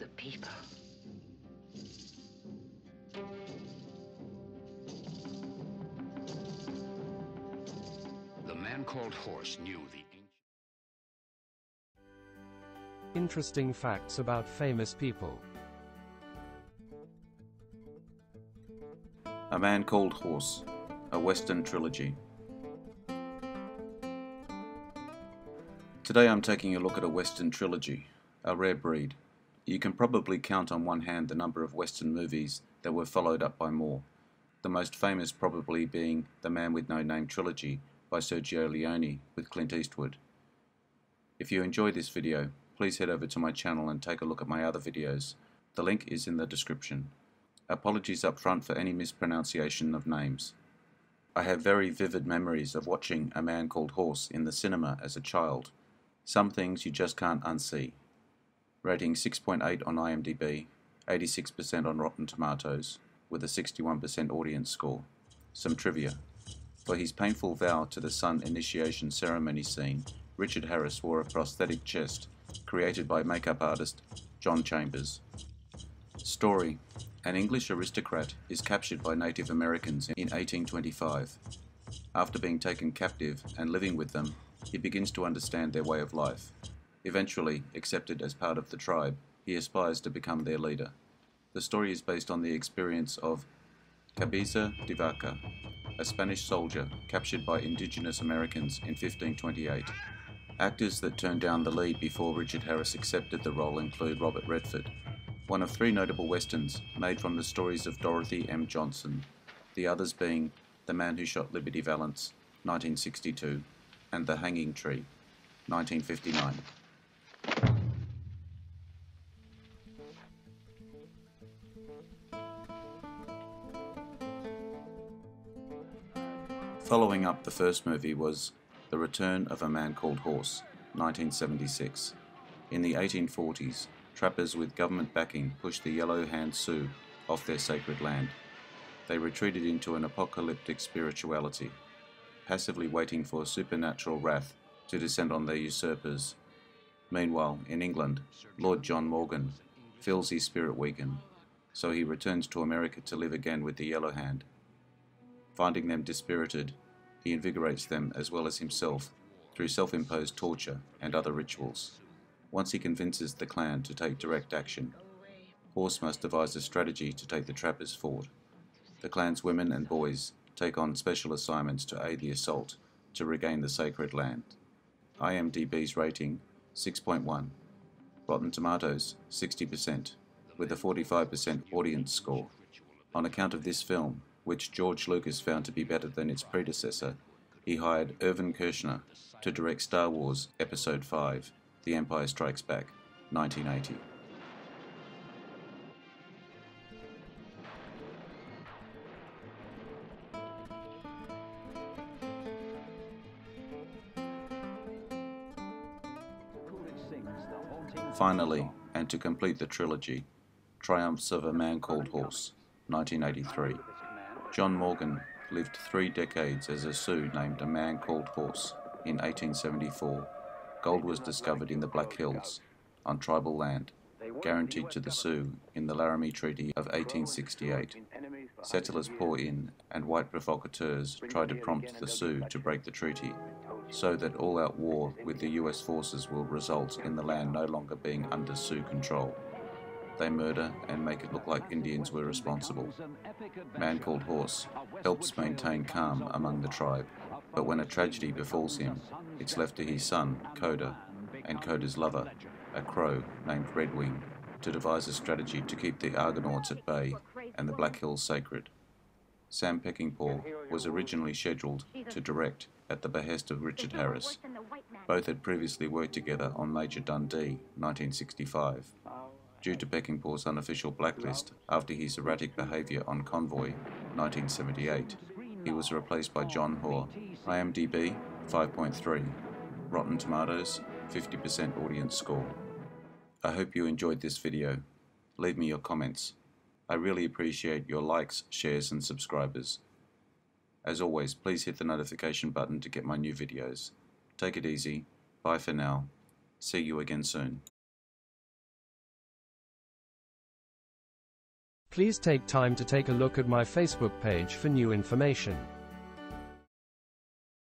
the people. The man called Horse knew the ancient. Interesting facts about famous people. A Man Called Horse, a Western trilogy. Today I'm taking a look at a Western trilogy, a rare breed. You can probably count on one hand the number of Western movies that were followed up by more, the most famous probably being The Man with No Name trilogy by Sergio Leone with Clint Eastwood. If you enjoyed this video, please head over to my channel and take a look at my other videos. The link is in the description. Apologies up front for any mispronunciation of names. I have very vivid memories of watching A Man Called Horse in the cinema as a child. Some things you just can't unsee. Rating 6.8 on IMDb, 86% on Rotten Tomatoes, with a 61% audience score. Some trivia. For his painful vow to the Sun initiation ceremony scene, Richard Harris wore a prosthetic chest created by makeup artist John Chambers. Story An English aristocrat is captured by Native Americans in 1825. After being taken captive and living with them, he begins to understand their way of life. Eventually, accepted as part of the tribe, he aspires to become their leader. The story is based on the experience of Cabeza de Vaca, a Spanish soldier captured by indigenous Americans in 1528. Actors that turned down the lead before Richard Harris accepted the role include Robert Redford, one of three notable westerns made from the stories of Dorothy M. Johnson, the others being The Man Who Shot Liberty Valance, 1962, and The Hanging Tree, 1959. Following up the first movie was The Return of a Man Called Horse, 1976. In the 1840s, trappers with government backing pushed the Yellow Hand Sioux off their sacred land. They retreated into an apocalyptic spirituality, passively waiting for supernatural wrath to descend on their usurpers. Meanwhile, in England, Lord John Morgan feels his spirit weaken, so he returns to America to live again with the Yellow Hand. Finding them dispirited, he invigorates them as well as himself through self imposed torture and other rituals. Once he convinces the clan to take direct action, Horse must devise a strategy to take the trappers' fort. The clan's women and boys take on special assignments to aid the assault to regain the sacred land. IMDb's rating 6.1, Rotten Tomatoes 60%, with a 45% audience score. On account of this film, which George Lucas found to be better than its predecessor, he hired Irvin Kershner to direct Star Wars Episode 5 The Empire Strikes Back, 1980. Finally, and to complete the trilogy, Triumphs of a Man Called Horse, 1983. John Morgan lived three decades as a Sioux named A Man Called Horse in 1874. Gold was discovered in the Black Hills, on tribal land, guaranteed to the Sioux in the Laramie Treaty of 1868. Settlers pour in, and white provocateurs try to prompt the Sioux to break the treaty, so that all-out war with the US forces will result in the land no longer being under Sioux control. They murder and make it look like Indians were responsible. Man called Horse helps maintain calm among the tribe, but when a tragedy befalls him, it's left to his son, Koda, and Koda's lover, a crow named Redwing, to devise a strategy to keep the Argonauts at bay and the Black Hills sacred. Sam Peckinpah was originally scheduled to direct at the behest of Richard Harris. Both had previously worked together on Major Dundee, 1965. Due to Peckinpah's unofficial blacklist after his erratic behaviour on Convoy, 1978, he was replaced by John Hoare. IMDb 5.3, Rotten Tomatoes 50% audience score. I hope you enjoyed this video. Leave me your comments. I really appreciate your likes, shares and subscribers. As always, please hit the notification button to get my new videos. Take it easy. Bye for now. See you again soon. Please take time to take a look at my Facebook page for new information.